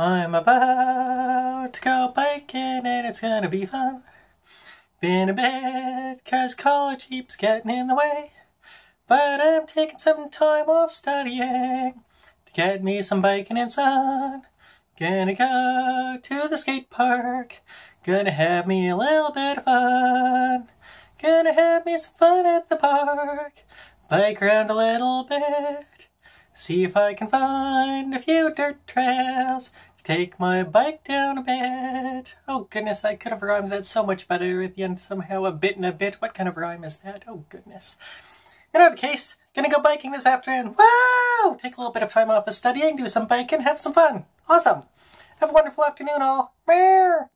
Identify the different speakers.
Speaker 1: I'm about to go biking and it's gonna be fun. Been a bit cause college keeps getting in the way. But I'm taking some time off studying to get me some biking and sun. Gonna go to the skate park. Gonna have me a little bit of fun. Gonna have me some fun at the park. Bike around a little bit. See if I can find a few dirt trails. Take my bike down a bit. Oh goodness, I could have rhymed that so much better at the end somehow. A bit and a bit. What kind of rhyme is that? Oh goodness. In other case, gonna go biking this afternoon. Wow! Take a little bit of time off of studying, do some biking, have some fun. Awesome. Have a wonderful afternoon all. Meow.